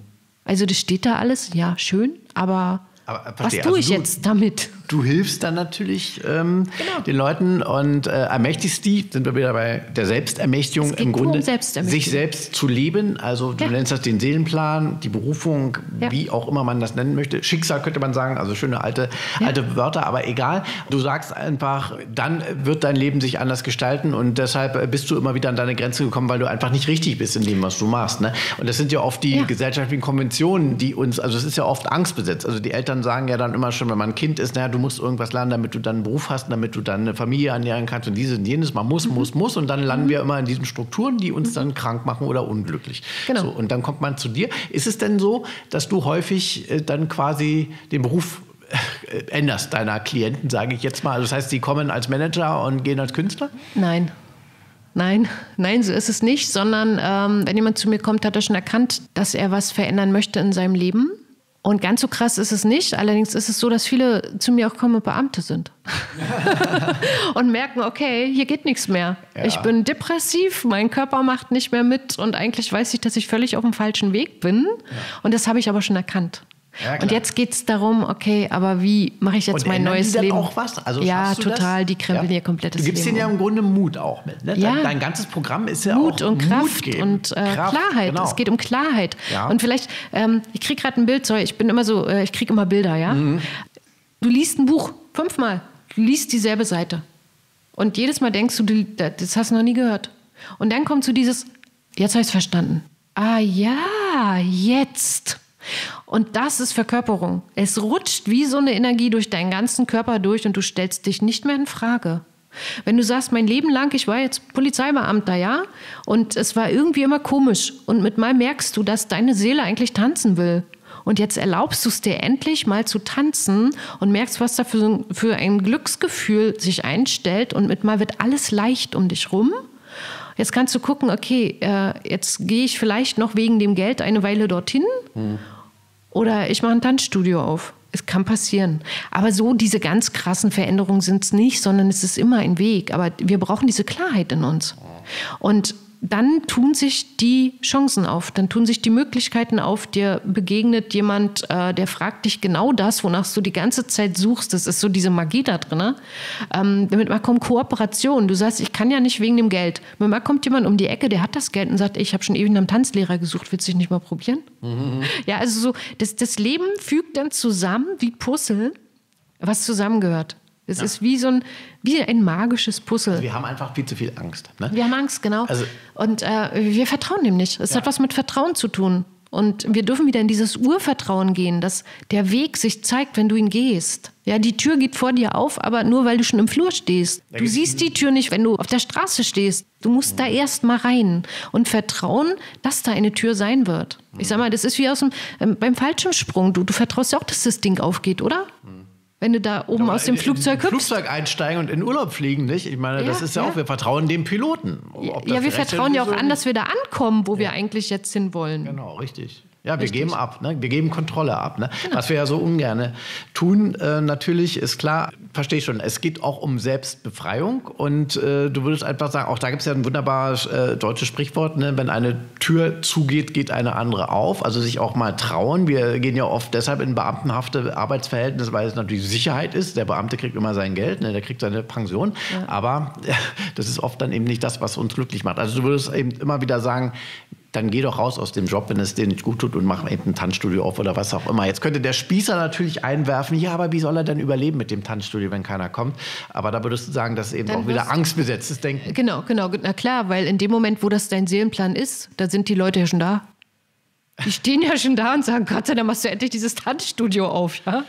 Also das steht da alles, ja, schön, aber, aber was tue also ich du, jetzt damit? du hilfst dann natürlich ähm, genau. den Leuten und äh, ermächtigst die, sind wir wieder bei der Selbstermächtigung im Grunde, um sich selbst zu leben. Also du ja. nennst das den Seelenplan, die Berufung, ja. wie auch immer man das nennen möchte. Schicksal könnte man sagen, also schöne alte, ja. alte Wörter, aber egal. Du sagst einfach, dann wird dein Leben sich anders gestalten und deshalb bist du immer wieder an deine Grenze gekommen, weil du einfach nicht richtig bist in dem, was du machst. Ne? Und das sind ja oft die gesellschaftlichen Konventionen, die uns, also es ist ja oft angstbesetzt. Also die Eltern sagen ja dann immer schon, wenn man ein Kind ist, naja, du musst irgendwas lernen, damit du dann einen Beruf hast, damit du dann eine Familie ernähren kannst und dieses und jenes. Man muss, mhm. muss, muss. Und dann landen mhm. wir immer in diesen Strukturen, die uns mhm. dann krank machen oder unglücklich. Genau. So, und dann kommt man zu dir. Ist es denn so, dass du häufig äh, dann quasi den Beruf äh, änderst deiner Klienten, sage ich jetzt mal? Also das heißt, sie kommen als Manager und gehen als Künstler? Nein. Nein, nein, so ist es nicht, sondern ähm, wenn jemand zu mir kommt, hat er schon erkannt, dass er was verändern möchte in seinem Leben und ganz so krass ist es nicht. Allerdings ist es so, dass viele zu mir auch kommen Beamte sind. [LAUGHS] und merken, okay, hier geht nichts mehr. Ja. Ich bin depressiv, mein Körper macht nicht mehr mit und eigentlich weiß ich, dass ich völlig auf dem falschen Weg bin. Ja. Und das habe ich aber schon erkannt. Ja, und jetzt geht es darum, okay, aber wie mache ich jetzt und mein neues die Leben? auch was? Also ja, total. Das? Die krempeln ja. ihr komplettes Leben. Du gibst Leben denen ja im Grunde Mut auch mit. Ne? Ja. Dein, dein, ganzes Programm ist ja Mut auch und Kraft Mut und äh, Kraft, Klarheit. Genau. Es geht um Klarheit. Ja. Und vielleicht, ähm, ich kriege gerade ein Bild, sorry, ich bin immer so, äh, ich kriege immer Bilder, ja. Mhm. Du liest ein Buch fünfmal, du liest dieselbe Seite. Und jedes Mal denkst du, das hast du noch nie gehört. Und dann kommt so dieses, jetzt habe ich es verstanden. Ah ja, jetzt. Und das ist Verkörperung. Es rutscht wie so eine Energie durch deinen ganzen Körper durch und du stellst dich nicht mehr in Frage. Wenn du sagst, mein Leben lang, ich war jetzt Polizeibeamter, ja, und es war irgendwie immer komisch und mit mal merkst du, dass deine Seele eigentlich tanzen will. Und jetzt erlaubst du es dir endlich mal zu tanzen und merkst, was da für, für ein Glücksgefühl sich einstellt und mit mal wird alles leicht um dich rum. Jetzt kannst du gucken, okay, äh, jetzt gehe ich vielleicht noch wegen dem Geld eine Weile dorthin. Hm oder ich mache ein Tanzstudio auf. Es kann passieren. Aber so diese ganz krassen Veränderungen sind es nicht, sondern es ist immer ein Weg. Aber wir brauchen diese Klarheit in uns. Und dann tun sich die Chancen auf, dann tun sich die Möglichkeiten auf. Dir begegnet jemand, äh, der fragt dich genau das, wonach du die ganze Zeit suchst. Das ist so diese Magie da drin. Ähm, damit mal kommt Kooperation. Du sagst, ich kann ja nicht wegen dem Geld. Wenn mal kommt jemand um die Ecke, der hat das Geld und sagt, ich habe schon ewig nach einem Tanzlehrer gesucht, willst du dich nicht mal probieren? Mhm. Ja, also so, das, das Leben fügt dann zusammen wie Puzzle, was zusammengehört. Es ja. ist wie so ein, wie ein magisches Puzzle. Also wir haben einfach viel zu viel Angst. Ne? Wir haben Angst, genau. Also, und äh, wir vertrauen dem nicht. Es ja. hat was mit Vertrauen zu tun. Und wir dürfen wieder in dieses Urvertrauen gehen, dass der Weg sich zeigt, wenn du ihn gehst. Ja, die Tür geht vor dir auf, aber nur weil du schon im Flur stehst. Du siehst die Tür nicht, wenn du auf der Straße stehst. Du musst mhm. da erst mal rein und vertrauen, dass da eine Tür sein wird. Ich sag mal, das ist wie aus dem, ähm, beim Fallschirmsprung. Du, du vertraust ja auch, dass das Ding aufgeht, oder? Mhm. Wenn du da oben aus dem Flugzeug hüpfst. Flugzeug einsteigen und in Urlaub fliegen, nicht? Ich meine, ja, das ist ja, ja, auch, wir vertrauen dem Piloten. ja, wir vertrauen ja auch an, dass wir da ankommen, wo ja. wir eigentlich jetzt hin wollen. Genau, richtig. Ja, wir Richtig. geben ab, ne? wir geben Kontrolle ab. Ne? Genau. Was wir ja so ungern tun, äh, natürlich ist klar, verstehe schon. Es geht auch um Selbstbefreiung und äh, du würdest einfach sagen, auch da gibt es ja ein wunderbares äh, deutsches Sprichwort, ne? wenn eine Tür zugeht, geht eine andere auf. Also sich auch mal trauen. Wir gehen ja oft deshalb in beamtenhafte Arbeitsverhältnisse, weil es natürlich Sicherheit ist. Der Beamte kriegt immer sein Geld, ne? der kriegt seine Pension. Ja. Aber äh, [LAUGHS] das ist oft dann eben nicht das, was uns glücklich macht. Also du würdest eben immer wieder sagen, dann geh doch raus aus dem Job, wenn es dir nicht gut tut und mach eben ein Tanzstudio auf oder was auch immer. Jetzt könnte der Spießer natürlich einwerfen, ja, aber wie soll er denn überleben mit dem Tanzstudio, wenn keiner kommt? Aber da würdest du sagen, dass eben dann auch wieder angstbesetztes Denken. Genau, genau, na klar, weil in dem Moment, wo das dein Seelenplan ist, da sind die Leute ja schon da. Die stehen ja schon da und sagen, Gott, dann machst du endlich dieses Tanzstudio auf, ja?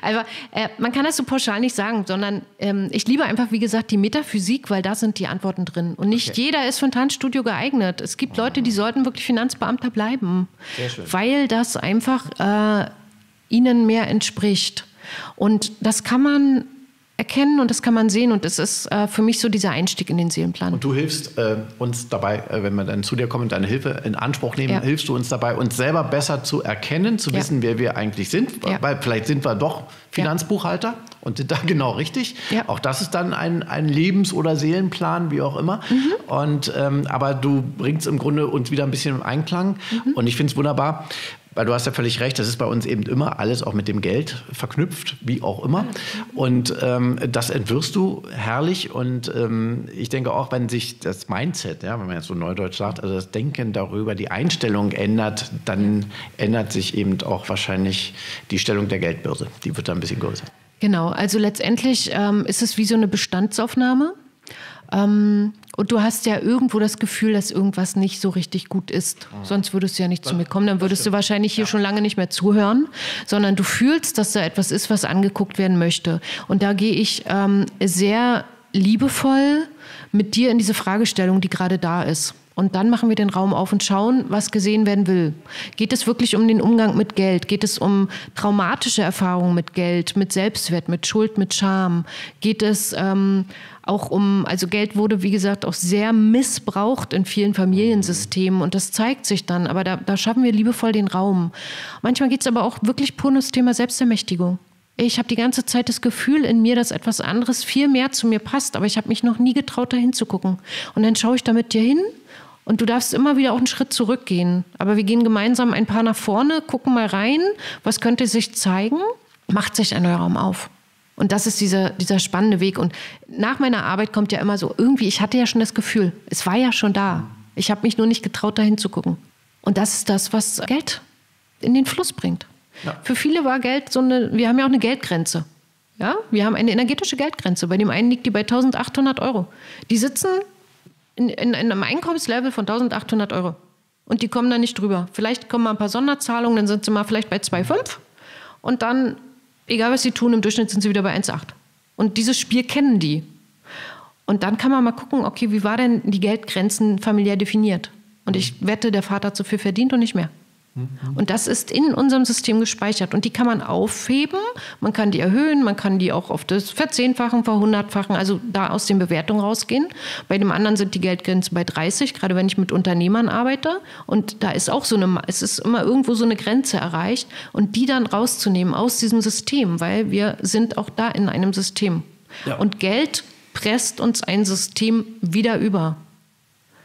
Also äh, man kann das so pauschal nicht sagen, sondern ähm, ich liebe einfach, wie gesagt, die Metaphysik, weil da sind die Antworten drin. Und nicht okay. jeder ist für ein Tanzstudio geeignet. Es gibt Leute, die sollten wirklich Finanzbeamter bleiben, weil das einfach äh, ihnen mehr entspricht. Und das kann man erkennen und das kann man sehen und das ist äh, für mich so dieser Einstieg in den Seelenplan. Und du hilfst äh, uns dabei, äh, wenn wir dann zu dir kommen und deine Hilfe in Anspruch nehmen, ja. hilfst du uns dabei, uns selber besser zu erkennen, zu ja. wissen, wer wir eigentlich sind, ja. weil vielleicht sind wir doch Finanzbuchhalter und sind da [LAUGHS] genau richtig. Auch das ist dann ein, ein Lebens- oder Seelenplan, wie auch immer. Mhm. Und, ähm, aber du bringst im Grunde uns wieder ein bisschen im Einklang mhm. und ich finde es wunderbar, weil du hast ja völlig recht, das ist bei uns eben immer alles auch mit dem Geld verknüpft, wie auch immer. Und ähm, das entwirfst du herrlich. Und ähm, ich denke auch, wenn sich das Mindset, ja, wenn man jetzt so neudeutsch sagt, also das Denken darüber, die Einstellung ändert, dann ändert sich eben auch wahrscheinlich die Stellung der Geldbörse. Die wird dann ein bisschen größer. Genau, also letztendlich ähm, ist es wie so eine Bestandsaufnahme. Ähm, und du hast ja irgendwo das Gefühl, dass irgendwas nicht so richtig gut ist. Mhm. Sonst würdest du ja nicht zu mir kommen. Dann würdest du wahrscheinlich hier ja. schon lange nicht mehr zuhören, sondern du fühlst, dass da etwas ist, was angeguckt werden möchte. Und da gehe ich ähm, sehr liebevoll mit dir in diese Fragestellung, die gerade da ist. Und dann machen wir den Raum auf und schauen, was gesehen werden will. Geht es wirklich um den Umgang mit Geld? Geht es um traumatische Erfahrungen mit Geld, mit Selbstwert, mit Schuld, mit Scham? Geht es ähm, auch um, also Geld wurde, wie gesagt, auch sehr missbraucht in vielen Familiensystemen und das zeigt sich dann, aber da, da schaffen wir liebevoll den Raum. Manchmal geht es aber auch wirklich pur um das Thema Selbstermächtigung. Ich habe die ganze Zeit das Gefühl in mir, dass etwas anderes viel mehr zu mir passt, aber ich habe mich noch nie getraut, da hinzugucken. Und dann schaue ich da mit dir hin und du darfst immer wieder auch einen Schritt zurückgehen. Aber wir gehen gemeinsam ein paar nach vorne, gucken mal rein, was könnte sich zeigen, macht sich ein neuer Raum auf. Und das ist dieser, dieser spannende Weg. Und nach meiner Arbeit kommt ja immer so, irgendwie, ich hatte ja schon das Gefühl, es war ja schon da. Ich habe mich nur nicht getraut, dahin zu gucken. Und das ist das, was Geld in den Fluss bringt. Ja. Für viele war Geld so eine, wir haben ja auch eine Geldgrenze. Ja, wir haben eine energetische Geldgrenze. Bei dem einen liegt die bei 1800 Euro. Die sitzen in, in, in einem Einkommenslevel von 1800 Euro. Und die kommen da nicht drüber. Vielleicht kommen mal ein paar Sonderzahlungen, dann sind sie mal vielleicht bei 2,5. Und dann egal was sie tun, im Durchschnitt sind sie wieder bei 1,8. Und dieses Spiel kennen die. Und dann kann man mal gucken, okay, wie war denn die Geldgrenzen familiär definiert? Und ich wette, der Vater hat so viel verdient und nicht mehr. Mhm. Und das ist in unserem System gespeichert. Und die kann man aufheben, man kann die erhöhen, man kann die auch auf das Verzehnfachen, Verhundertfachen, also da aus den Bewertungen rausgehen. Bei dem anderen sind die Geldgrenzen bei 30, gerade wenn ich mit Unternehmern arbeite. Und da ist auch so eine, es ist immer irgendwo so eine Grenze erreicht. Und die dann rauszunehmen aus diesem System, weil wir sind auch da in einem System. Ja. Und Geld presst uns ein System wieder über.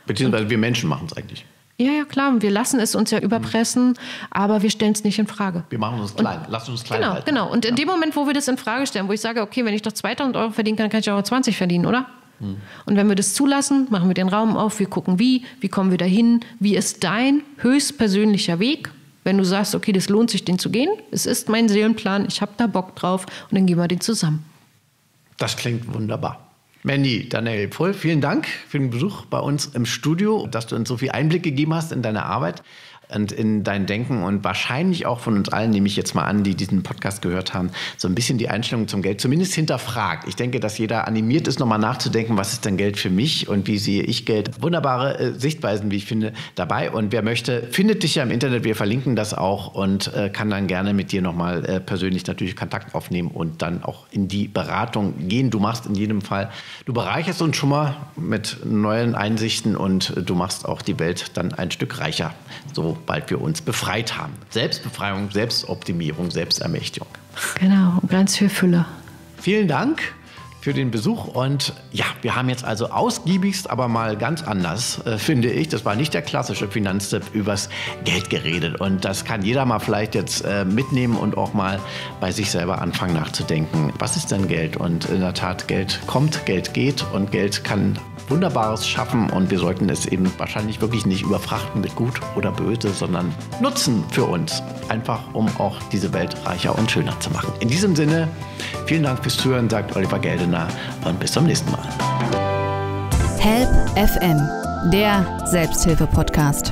Beziehungsweise wir Menschen machen es eigentlich. Ja, ja, klar. Wir lassen es uns ja überpressen, aber wir stellen es nicht in Frage. Wir machen uns klein. Und, Lass uns klein Genau, halten. genau. Und in dem Moment, wo wir das in Frage stellen, wo ich sage, okay, wenn ich doch 2000 Euro verdienen kann, kann ich auch 20 verdienen, oder? Hm. Und wenn wir das zulassen, machen wir den Raum auf, wir gucken wie, wie kommen wir dahin, wie ist dein höchstpersönlicher Weg, wenn du sagst, okay, das lohnt sich, den zu gehen, es ist mein Seelenplan, ich habe da Bock drauf und dann gehen wir den zusammen. Das klingt wunderbar. Mandy, Daniel Pohl, vielen Dank für den Besuch bei uns im Studio, dass du uns so viel Einblick gegeben hast in deine Arbeit und in dein Denken und wahrscheinlich auch von uns allen, nehme ich jetzt mal an, die diesen Podcast gehört haben, so ein bisschen die Einstellung zum Geld zumindest hinterfragt. Ich denke, dass jeder animiert ist, nochmal nachzudenken, was ist denn Geld für mich und wie sehe ich Geld. Wunderbare äh, Sichtweisen, wie ich finde, dabei. Und wer möchte, findet dich ja im Internet. Wir verlinken das auch und äh, kann dann gerne mit dir nochmal äh, persönlich natürlich Kontakt aufnehmen und dann auch in die Beratung gehen. Du machst in jedem Fall, du bereicherst uns schon mal mit neuen Einsichten und du machst auch die Welt dann ein Stück reicher. So sobald wir uns befreit haben. Selbstbefreiung, Selbstoptimierung, Selbstermächtigung. Genau, und ganz viel Fülle. Vielen Dank für den Besuch. Und ja, wir haben jetzt also ausgiebigst, aber mal ganz anders, äh, finde ich. Das war nicht der klassische Finanztipp übers Geld geredet. Und das kann jeder mal vielleicht jetzt äh, mitnehmen und auch mal bei sich selber anfangen nachzudenken. Was ist denn Geld? Und in der Tat, Geld kommt, Geld geht und Geld kann Wunderbares schaffen und wir sollten es eben wahrscheinlich wirklich nicht überfrachten mit gut oder böse, sondern nutzen für uns. Einfach um auch diese Welt reicher und schöner zu machen. In diesem Sinne, vielen Dank fürs Zuhören, sagt Oliver Geldener und bis zum nächsten Mal. Help FM, der Selbsthilfe-Podcast.